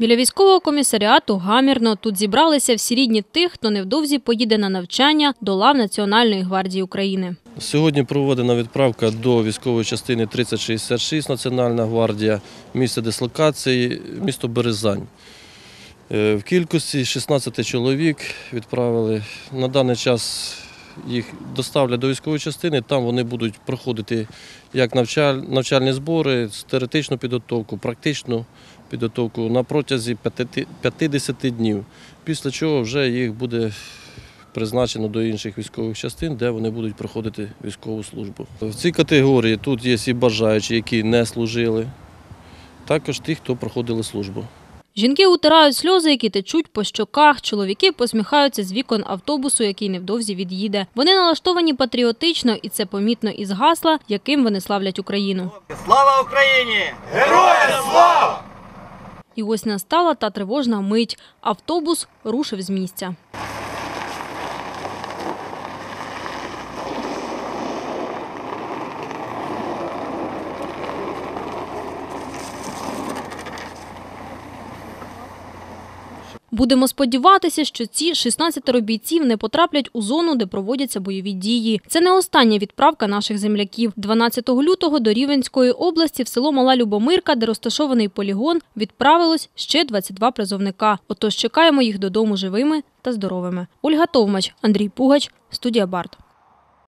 Біля військового комісаріату гамірно тут зібралися всі рідні тих, хто невдовзі поїде на навчання до лав Національної гвардії України. Сьогодні проведена відправка до військової частини 3066 Національна гвардія, місце дислокації, місто Березань. Е, В кількості 16 чоловік відправили. На даний час їх доставлять до військової частини. Там вони будуть проходити як навчальні збори, теоретичну підготовку, практичну підготовку на протязі 50 днів. Після чого вже їх буде призначено до інших військових частин, де вони будуть проходити військову службу. В цій категорії тут є і бажаючі, які не служили, також ті, хто проходили службу. Жінки утирають сльози, які течуть по щоках. Чоловіки посміхаються з вікон автобусу, який невдовзі від'їде. Вони налаштовані патріотично, і це помітно із гасла, яким вони славлять Україну. Слава Україні! Героям слава! І ось настала та тривожна мить. Автобус рушив з місця. Будемо сподіватися, що ці 16 бійців не потраплять у зону, де проводяться бойові дії. Це не остання відправка наших земляків. 12 лютого до Рівенської області в село Мала Любомирка, де розташований полігон, відправилось ще 22 призовника. Отож чекаємо їх додому живими та здоровими. Ольга Товмач, Андрій Пугач, студія Барт.